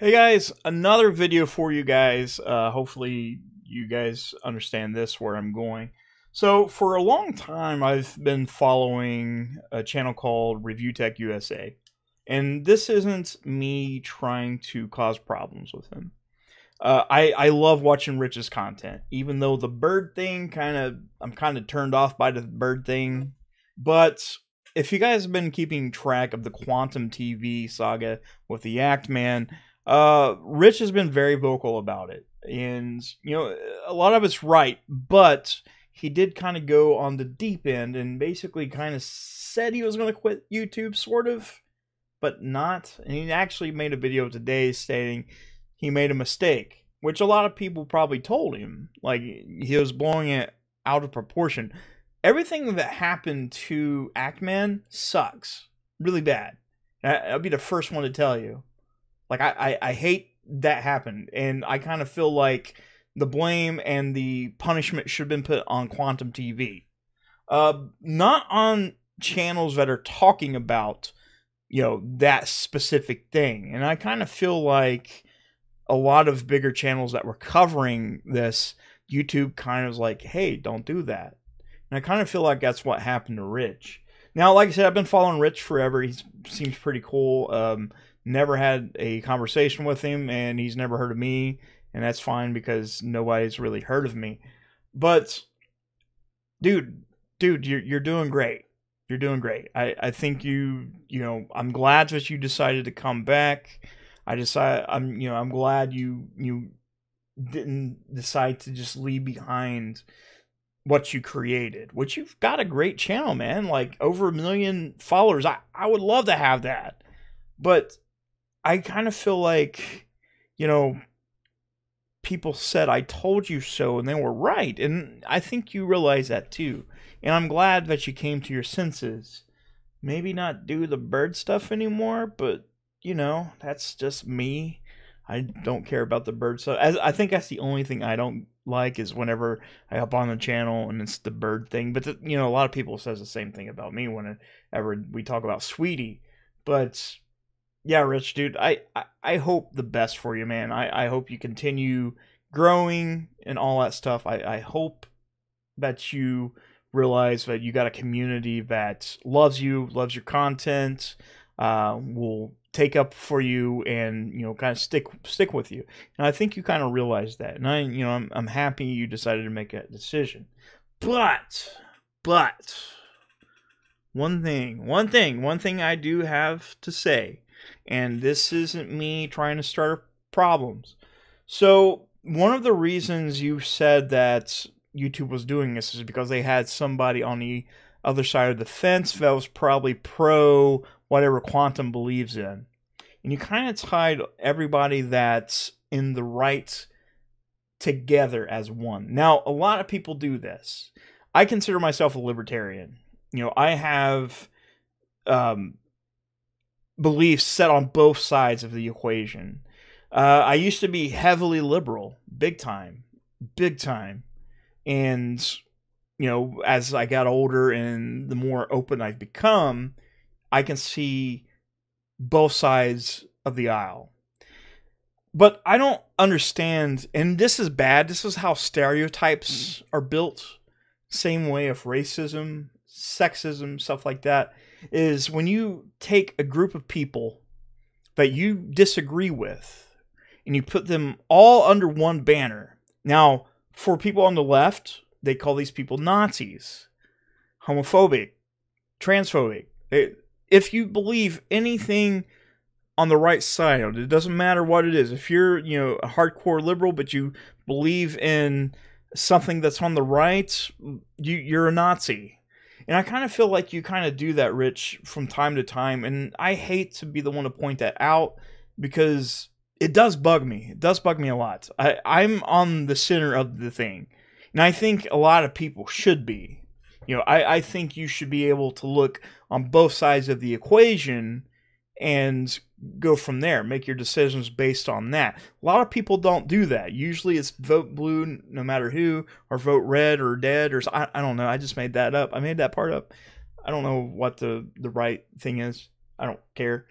Hey guys, another video for you guys. Uh, hopefully you guys understand this where I'm going. So for a long time, I've been following a channel called Review Tech USA, and this isn't me trying to cause problems with him. Uh, I I love watching Rich's content, even though the bird thing kind of I'm kind of turned off by the bird thing. But if you guys have been keeping track of the Quantum TV saga with the Act Man, uh, Rich has been very vocal about it, and you know a lot of it's right, but he did kind of go on the deep end and basically kind of said he was going to quit YouTube, sort of, but not. And he actually made a video today stating he made a mistake, which a lot of people probably told him. Like he was blowing it out of proportion. Everything that happened to Actman sucks really bad. I'll be the first one to tell you. Like I, I, I hate that happened, and I kind of feel like the blame and the punishment should have been put on Quantum TV, uh, not on channels that are talking about you know that specific thing. And I kind of feel like a lot of bigger channels that were covering this, YouTube kind of was like, hey, don't do that. And I kind of feel like that's what happened to Rich. Now, like I said, I've been following Rich forever. He seems pretty cool. Um, never had a conversation with him, and he's never heard of me, and that's fine because nobody's really heard of me. But, dude, dude, you're you're doing great. You're doing great. I I think you you know I'm glad that you decided to come back. I decide I'm you know I'm glad you you didn't decide to just leave behind what you created, which you've got a great channel, man. Like over a million followers. I, I would love to have that. But I kind of feel like, you know, people said, I told you so, and they were right. And I think you realize that too. And I'm glad that you came to your senses. Maybe not do the bird stuff anymore, but, you know, that's just me. I don't care about the bird stuff. I think that's the only thing I don't like is whenever I hop on the channel and it's the bird thing. But the, you know, a lot of people says the same thing about me whenever we talk about Sweetie. But yeah, Rich, dude, I, I, I hope the best for you, man. I, I hope you continue growing and all that stuff. I, I hope that you realize that you got a community that loves you, loves your content, uh, will take up for you and you know kind of stick stick with you. And I think you kind of realize that. And I you know I'm I'm happy you decided to make that decision. But but one thing, one thing, one thing I do have to say and this isn't me trying to start problems. So, one of the reasons you said that YouTube was doing this is because they had somebody on the other side of the fence that was probably pro whatever quantum believes in. And you kind of tied everybody that's in the right together as one. Now, a lot of people do this. I consider myself a libertarian. You know, I have um, beliefs set on both sides of the equation. Uh, I used to be heavily liberal, big time, big time. And, you know, as I got older and the more open I've become, I can see both sides of the aisle. But I don't understand, and this is bad. This is how stereotypes mm. are built. Same way of racism, sexism, stuff like that is when you take a group of people that you disagree with and you put them all under one banner. Now, for people on the left, they call these people Nazis, homophobic, transphobic. If you believe anything on the right side, it doesn't matter what it is. If you're, you know, a hardcore liberal, but you believe in something that's on the right, you, you're a Nazi. And I kind of feel like you kind of do that, Rich, from time to time. And I hate to be the one to point that out because it does bug me. It does bug me a lot. I, I'm on the center of the thing. And I think a lot of people should be. You know, I, I think you should be able to look on both sides of the equation and go from there. Make your decisions based on that. A lot of people don't do that. Usually it's vote blue no matter who, or vote red or dead, or I, I don't know. I just made that up. I made that part up. I don't know what the, the right thing is. I don't care.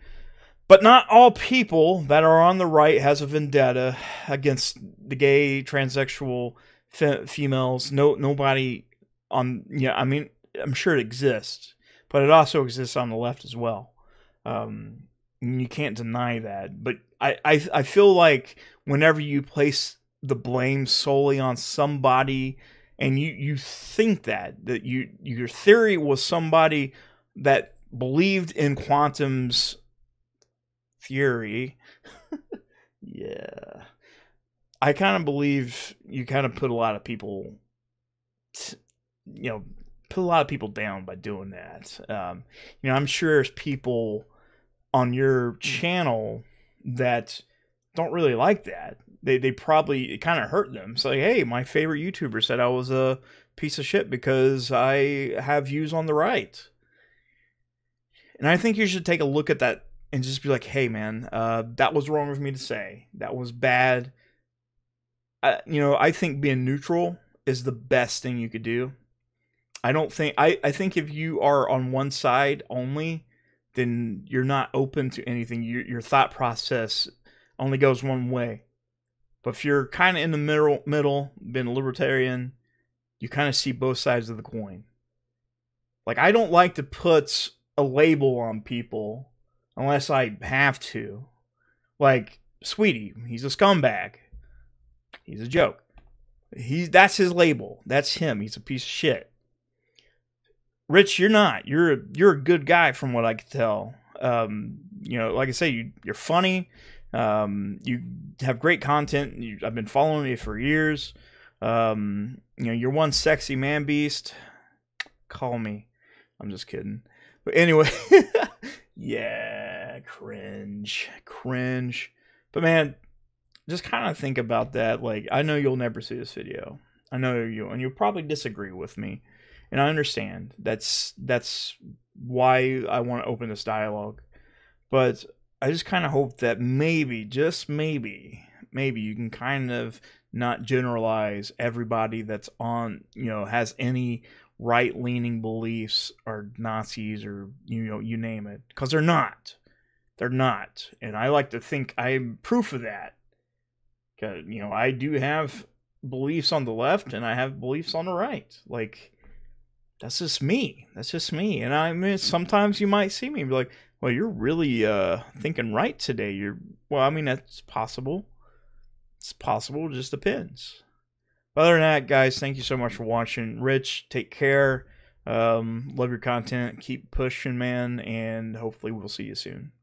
But not all people that are on the right has a vendetta against the gay, transsexual fe- females. No, nobody on. Yeah, I mean, I'm sure it exists, but it also exists on the left as well. Um, you can't deny that. But I, I, I feel like whenever you place the blame solely on somebody, and you you think that that you your theory was somebody that believed in quantum's theory. yeah. I kind of believe you kind of put a lot of people, you know, put a lot of people down by doing that. Um, you know, I'm sure there's people on your channel that don't really like that. They they probably it kind of hurt them. It's like, hey, my favorite YouTuber said I was a piece of shit because I have views on the right. And I think you should take a look at that and just be like, hey, man, uh, that was wrong of me to say. That was bad. I, you know, I think being neutral is the best thing you could do. I don't think I, I think if you are on one side only, then you're not open to anything. Your your thought process only goes one way. But if you're kind of in the middle, middle, being a libertarian, you kind of see both sides of the coin. Like I don't like to put a label on people unless I have to. Like Sweetie, he's a scumbag. He's a joke. He's that's his label. That's him. He's a piece of shit. Rich, you're not. You're a, you're a good guy from what I can tell. Um, you know, like I say, you you're funny. Um, you have great content. You, I've been following you for years. Um, you know, you're one sexy man beast. Call me. I'm just kidding. But anyway, yeah, cringe, cringe. But man, just kind of think about that. Like, I know you'll never see this video. I know you, and you'll probably disagree with me and I understand that's that's why I want to open this dialogue. But I just kind of hope that maybe, just maybe, maybe you can kind of not generalize everybody that's on, you know, has any right leaning beliefs or Nazis or you know, you name it, because they're not. They're not, and I like to think I'm proof of that. Cause you know, I do have beliefs on the left and I have beliefs on the right. Like that's just me. That's just me. And I mean, sometimes you might see me be like, well, you're really uh, thinking right today. You're, well, I mean, that's possible. It's possible. It just depends. Other than that, guys, thank you so much for watching. Rich, take care. Um, love your content. Keep pushing, man. And hopefully we'll see you soon.